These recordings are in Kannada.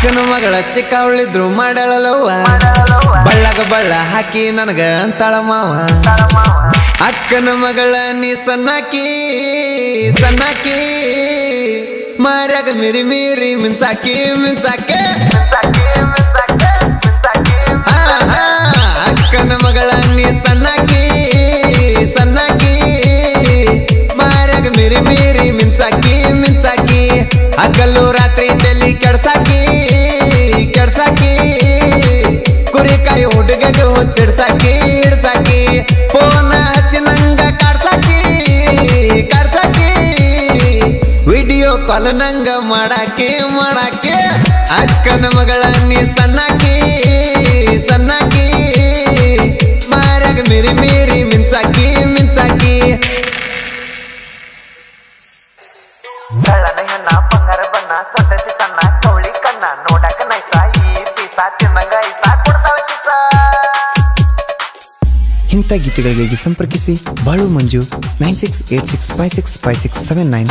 ಅಕ್ಕನ ಮಗಳ ಚಿಕ್ಕವಳಿದ್ರು ಮಾಡಲವ್ವ ಬಳ್ಳಗ ಬಳ್ಳ ಹಾಕಿ ನನಗ ಅಂತಳ ಮಾವ. ಅಕ್ಕನ ಮಗಳ ನೀ ಸನ್ನಾಕಿ ಸನ್ನಾಕಿ ಮಾರ್ಯಾಗ ಮಿರಿ ಮಿರಿ ಮಿನ್ಸಾಕೆ ಆಹಾ, ಅಕ್ಕನ ಮಗಳ ನೀ ಸನ್ನಾಕಿ ಸನ್ನಾಕಿ ಮಾರ್ಯಾಗ ಮಿರಿ ಮಿರಿ ಮಿಂಚಾಕಿ ಮಿಂಚಾಕಿ. ಹಗಲು ಕುರಿಕಾಯಿ ಹುಡುಗಗೆ ಹುಚ್ಚಿಡ್ಸಾಕಿ ಹಿಡ್ಸಾಕಿ ಫೋನ್ ಹಚ್ಚಿ ನಂಗ ಕಾಡ್ಸಾಕಿ ಕಾಡ್ಸಾಕಿ. ವಿಡಿಯೋ ಕಾಲ್ ನಂಗ ಮಾಡಾಕಿ ಮಾಡಾಕಿ, ಅಕ್ಕನ ಮಗಳ ನೀ ಸಣ್ಣಾಕಿ ಸಣ್ಣಾಕಿ. ಮಾರ್ಯಾಗ ಮಿರಿ ಮಿರಿ ಮಿಂಚಾಕಿ. ಇಂಥ ಗೀತೆಗಳಿಗಾಗಿ ಸಂಪರ್ಕಿಸಿ Balu Manju nine six eight six five six five six seven nine.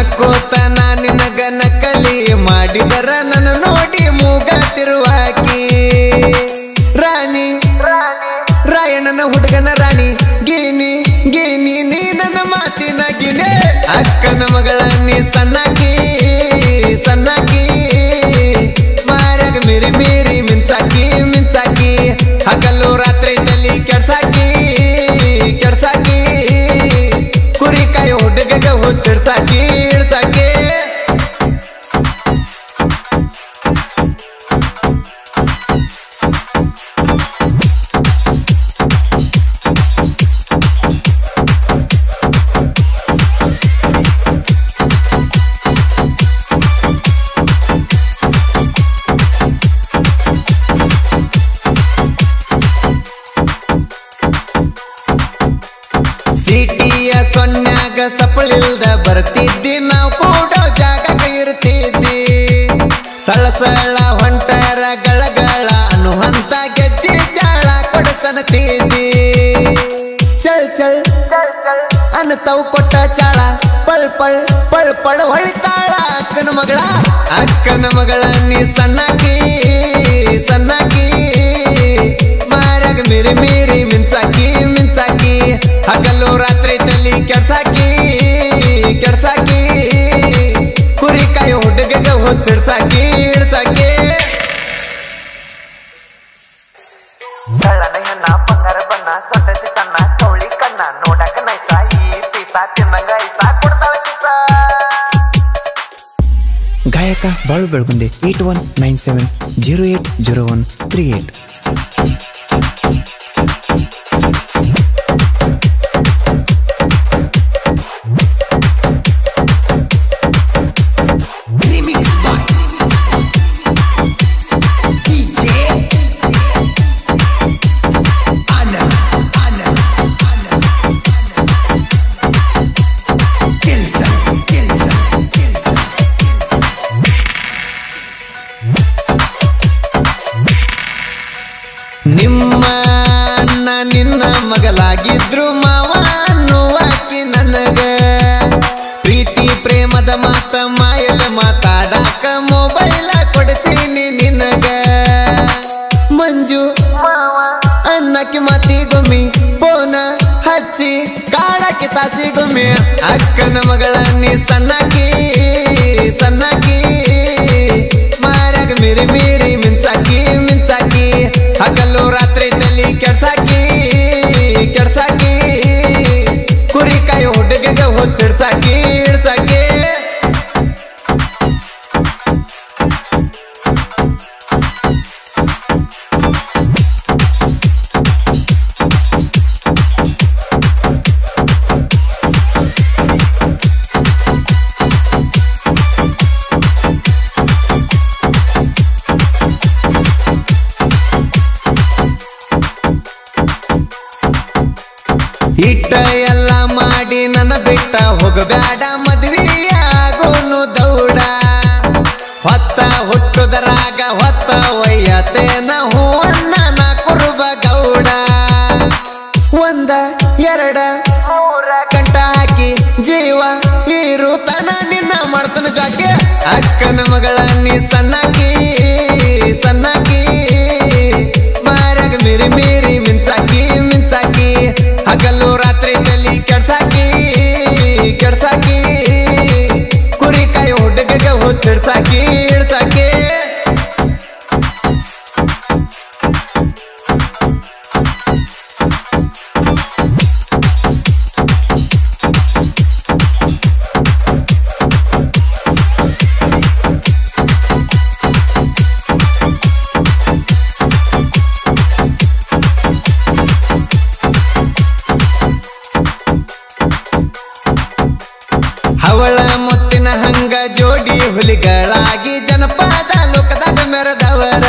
ನಕ್ಕೋತ ನಾ ನಿನಗ ನಕಲಿ ಮಾಡಿದರ ನನ್ನ ನೋಡಿ ಮೂಗ ತಿರುವಾಕಿ ರಾಣಿ, ರಾಯಣ್ಣನ ಹುಡುಗನ ರಾಣಿ, ಗೀನಿ ಗೀನಿ, ನೀ ನನ್ನ ಮಾತಿನ ಗಿಣೆ. ಅಕ್ಕನ ಮಗಳ ನೀ ಸಣ್ಣಾಕಿ ಸಣ್ಣಾಕಿ ಮಾರ್ಯಾಗ ಮೀರಿ ಮೀರಿ ಮಿಂಚಾಕಿ ಮಿಂಚಾಕಿ. ಹಗಲು ರಾತ್ರಿ ತಲಿ ಕೆಡ್ಸಾಕಿ ಕೆಡ್ಸಾಕಿ. ಕುರಿಕಾಯಿ ಹುಡುಗಗ ಹುಚ್ಚಿಡ್ಸಾಕಿ. ಸೊನ್ಯಾಗ ಸಪಳಿಲ್ದ ಬರ್ತಿದ್ದಿ, ನಾವು ಕೂಡ ಜಾಗ ಇರ್ತಿದ್ದಿ ಸಳಸಳ ಹೊಂಟರ ಗಳಗಳ ಅನ್ನುವಂತ ಗೆಜ್ಜಿ ಜಾಳ ಕೊಡಸನತಿದ್ದಿ ಚಳ್ ಚಳ್ ಅನ್ನತಾವ್ ಕೊಟ್ಟ ಚಾಳ, ಪಳ್ ಪಳ್ ಪಳ್ ಪಳ್ ಹೊಳಿತಾಳ ಅಕ್ಕನ ಮಗಳ. ಅಕ್ಕನ ಮಗಳ ನೀ ಸಣ್ಣಕಿ ಸಣ್ಣಕಿ ಮಾರಾಗ ಮಿರಿ ಮಿರಿ ಮಿನ್ಸಾಕಿ ಹಗಲು ರಾತ್ರಿ ತಲಿ ಕೆಡ್ಸಾಕಿ ಕೆಡ್ಸಾಕಿ. ಕುರಿಕಾಯಿ ಹುಡುಗಗ ಹುಚ್ಚಿಡ್ಸಾಕಿ ಹಿಡ್ಸಾಕಿ ಬೆಳ್ಳನ ಹೆಣ್ಣ ಬಂಗಾರ ಬಣ್ಣ ಸೊಟ್ಟಸಿ ಕಣ್ಣ ಕವಳಿ ಕಣ್ಣ ನೋಡಕ ನೈಸ ಈ ಪೀಸ ತಿನ್ನಂಗ ಐಸ ಕೊಡ್ತಾವ ಕಿಸ ಗಾಯಕ Balu Belagunde eight one nine seven zero eight zero one three eight ಮಗಲಾಗಿದ್ರು ಮಾವ ಅನ್ನುವಾಕಿ ನನಗ. ಪ್ರೀತಿ ಪ್ರೇಮದ ಮಾತ ಮಾಯಲ ಮಾತಾಡಾಕ ಮೊಬೈಲ ಕೊಡಿಸೀನಿ ನಿನಗ. ಮಂಜು, ಅನ್ನಕ್ಕೆ ಮತಿ ಗುಮ್ಮಿ ಬೋನ ಹಚ್ಚಿ, ಕಾಡಕ್ಕೆ ತಾಸಿ ಗುಮ್ಮಿ ಅಕ್ಕನ ಮಗಳ ನೀ ಸಣ್ಣಕ್ಕಿ ಮಾರಾಗ ಮಿರಿಮಿ ಮಿರಿ ಹುಡುಗಗ ಹುಚ್ಚಿಡ್ಸಾಕಿ ಹಿಡ್ಸಾಕಿ. ಬಿಟ್ಟ ಹೋಗಬೇಡ, ಮದ್ವಿಯಾಗೋನು ದೌಡ. ಹೊತ್ತ ಹುಟ್ಟುದರಾಗ ಹೊತ್ತ ಒಯ್ಯತೇನ ಹೂವನ್ನ ನಾ ಕುರುಬ ಗೌಡ. ಒಂದ, ಎರಡ ಕಂಟ ಹಾಕಿ ಜೀವ ಇರುತನ ನಿನ್ನ ಮಾಡ್ತನ ಜಾಕೆ. ಅಕ್ಕನ ಮಗಳ ನೀ ಹವಳ ಮುತ್ತಿನ ಹಂಗ ಜೋಡಿ ಹುಲಿಗಳಾಗಿ ಜನಪದ ಲೋಕದಾಗ ಮೆರೆದವರ.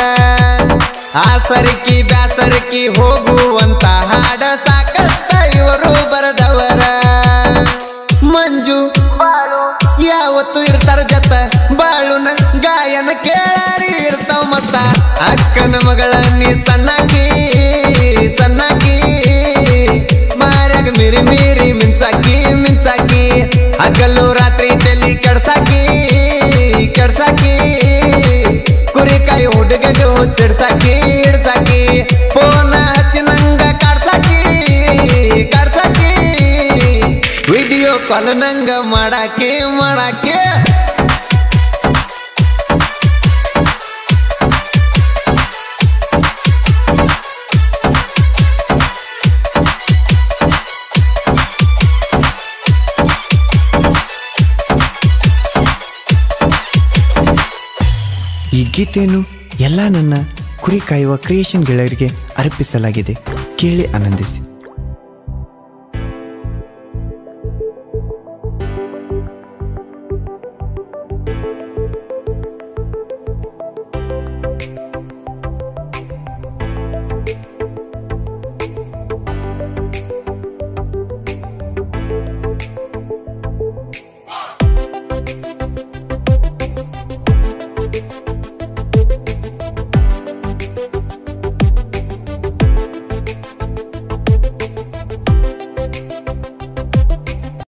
ಆಸರಿಕಿ ಬ್ಯಾಸರಿಕಿ ಹೋಗುವಂತ ಹಾಡ ಸಾಕಷ್ಟ ಇವರು ಬರದವರ. ಮಂಜು ಬಾಳು, ಯಾವತ್ತು ಇರ್ತಾರ ಜತ? ಬಾಳುನ ಗಾಯನ ಕೇಳಾರಿ ಇರ್ತಾವ ಮತ್ತ ಅಕ್ಕನ ಮಗಳ ನೀ ಸಣ್ಣಕಿ ಸಣ್ಣಕಿ ಮಾರ್ಯಾಗ ಮಿರಿಮಿ ಹಗಲು ರಾತ್ರಿ ತಲಿ ಕೆಡ್ಸಾಕಿ ಕೆಡ್ಸಾಕಿ ಕುರಿಕಾಯಿ ಹುಡುಗಗ ಹುಚ್ಚಿಡ್ಸಾಕಿ ಹಿಡ್ಸಾಕಿ ಫೋನ ಹಚ್ಚಿ ನಂಗ ಕಾಡ್ಸಾಕಿ ಕಾಡ್ಸಾಕಿ ವಿಡಿಯೋ ಕಾಲ್ ನಂಗ ಮಾಡಾಕೆ ಮಾಡಾಕೆ ಗೀತೆಯನ್ನು ಎಲ್ಲ ನನ್ನ ಕುರಿ ಕಾಯುವ ಕ್ರಿಯೇಷನ್ ಗೆಳೆಯರಿಗೆ ಅರ್ಪಿಸಲಾಗಿದೆ. ಕೇಳಿ ಆನಂದಿಸಿ.